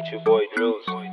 It's your boy Drills.